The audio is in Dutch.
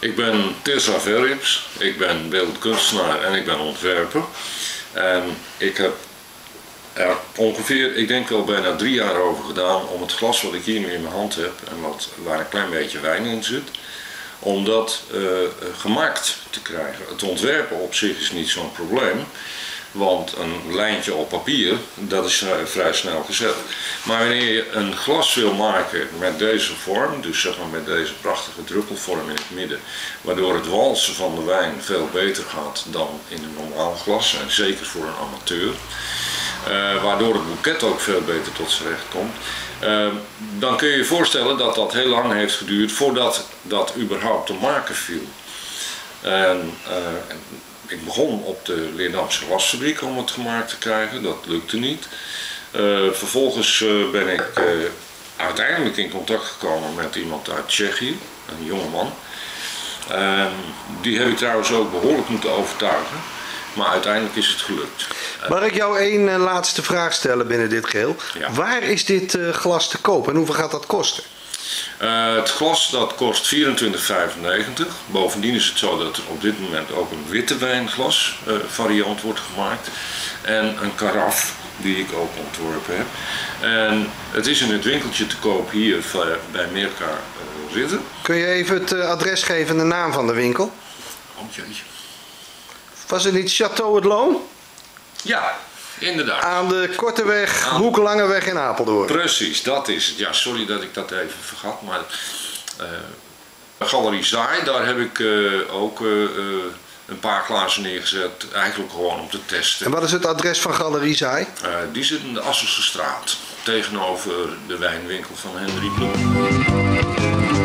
ben Tessa Verrips, ik ben beeldkunstenaar en ik ben ontwerper. En ik heb er ongeveer, ik denk wel bijna drie jaar over gedaan om het glas wat ik hier nu in mijn hand heb en wat, waar een klein beetje wijn in zit, om dat eh, gemaakt te krijgen. Het ontwerpen op zich is niet zo'n probleem. Want een lijntje op papier, dat is vrij snel gezet. Maar wanneer je een glas wil maken met deze vorm, dus zeg maar met deze prachtige druppelvorm in het midden, waardoor het walsen van de wijn veel beter gaat dan in een normaal glas, en zeker voor een amateur, uh, waardoor het boeket ook veel beter tot zijn recht komt, uh, dan kun je je voorstellen dat dat heel lang heeft geduurd voordat dat überhaupt te maken viel. En, ik begon op de Leerdamse glasfabriek om het gemaakt te krijgen, dat lukte niet. Uh, vervolgens uh, ben ik uh, uiteindelijk in contact gekomen met iemand uit Tsjechië, een jongeman. Ehm, die heb ik trouwens ook behoorlijk moeten overtuigen, maar uiteindelijk is het gelukt. Mag ik jou één laatste vraag stellen binnen dit geheel? Ja. Waar is dit glas te koop en hoeveel gaat dat kosten? Uh, het glas dat kost 24,95. Bovendien is het zo dat er op dit moment ook een witte wijnglas uh, variant wordt gemaakt. En een karaf die ik ook ontworpen heb. En het is in het winkeltje te koop hier bij Merca uh, Ridder. Kun je even het adres geven en de naam van de winkel? Oh jeetje. Was het niet Château het Loon? Ja, Inderdaad. Aan de Korteweg, Aan... Hoek-Langeweg in Apeldoorn. Precies, dat is het. Ja, sorry dat ik dat even vergat, maar... Uh, Galerie Zaai, daar heb ik uh, ook uh, een paar glazen neergezet, eigenlijk gewoon om te testen. En wat is het adres van Galerie Zaai? die zit in de Asselse straat, tegenover de wijnwinkel van Henry Bloem.